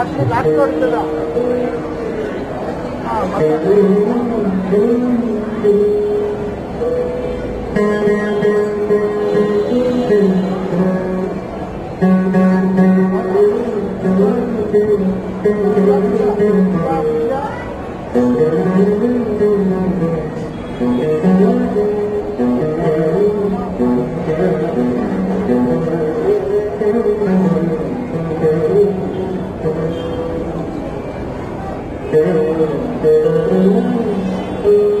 Last last ನೋಡ್ತದ Thank you.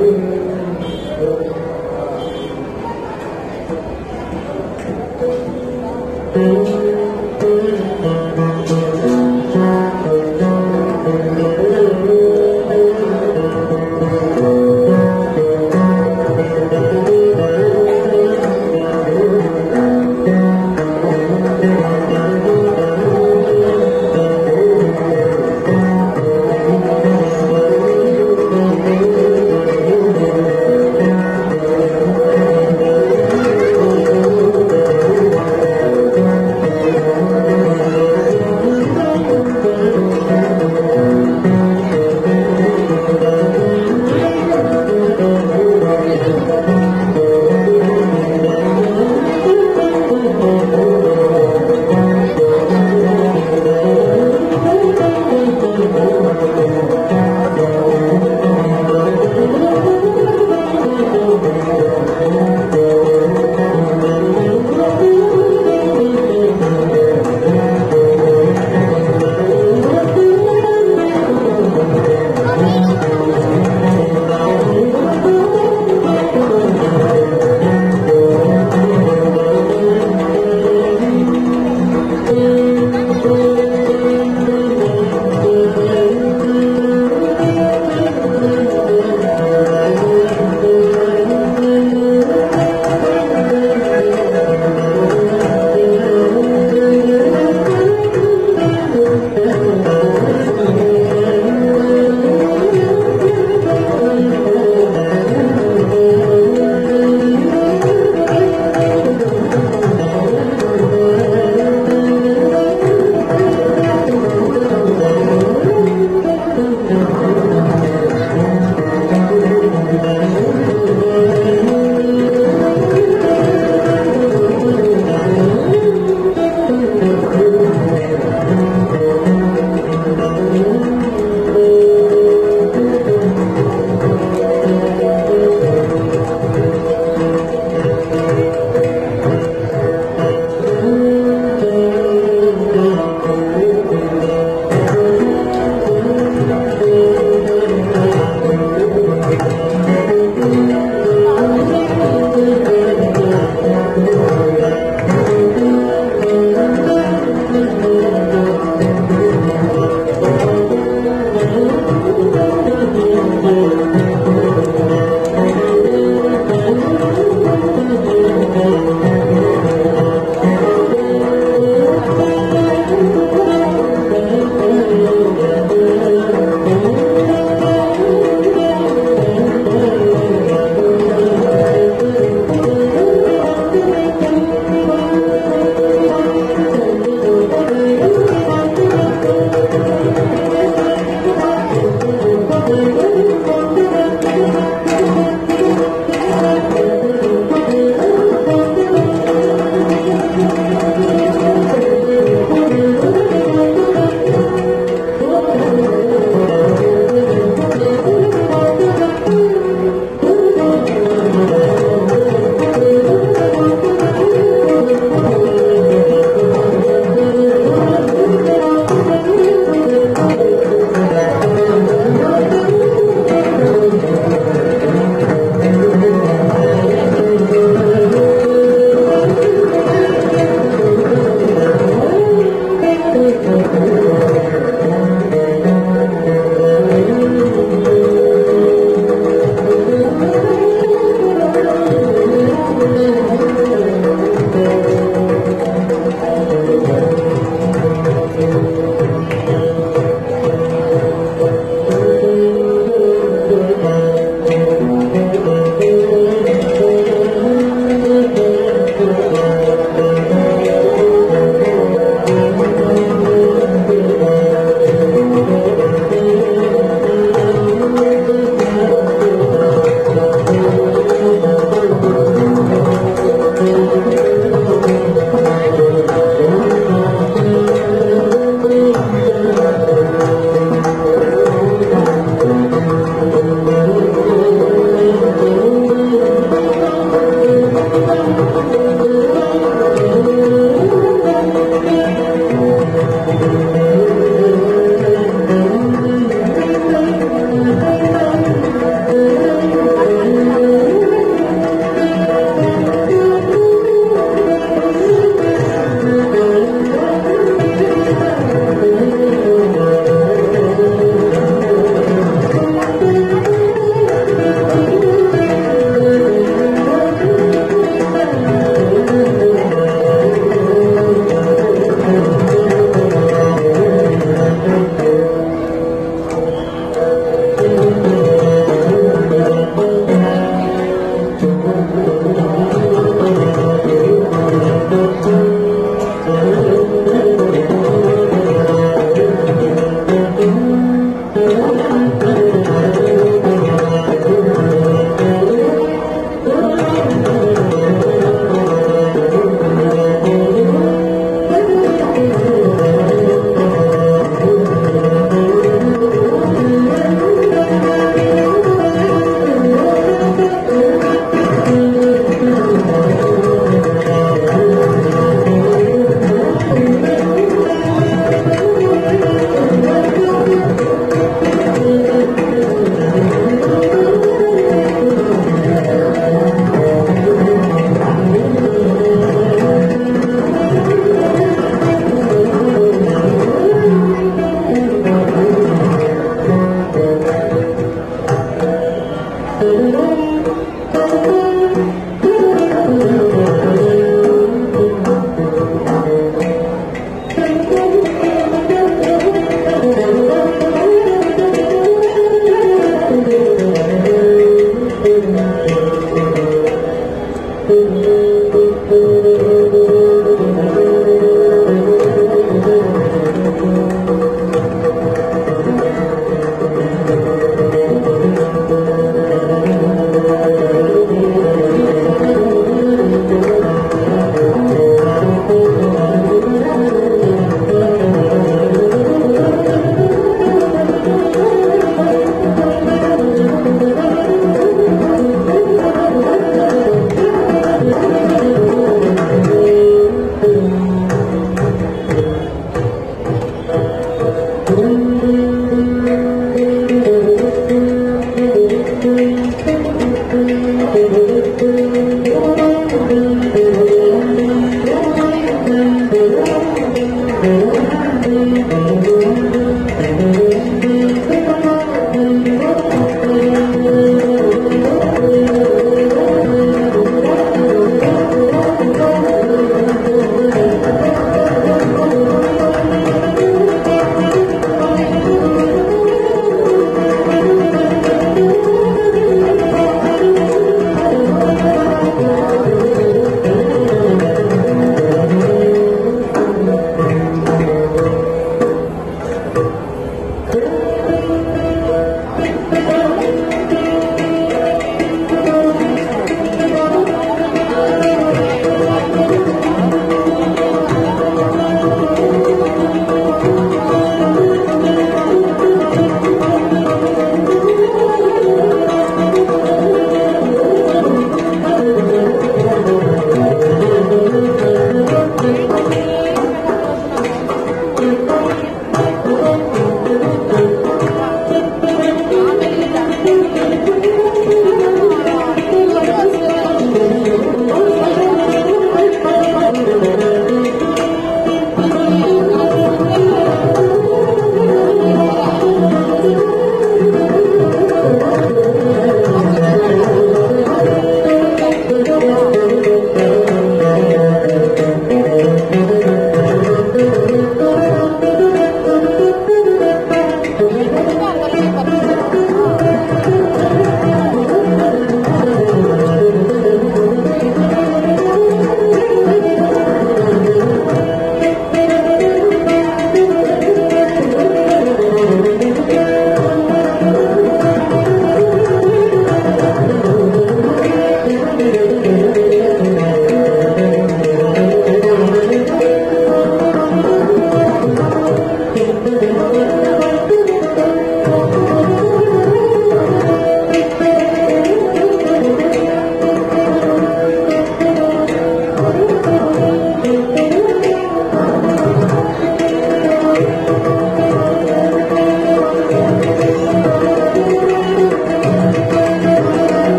Lord.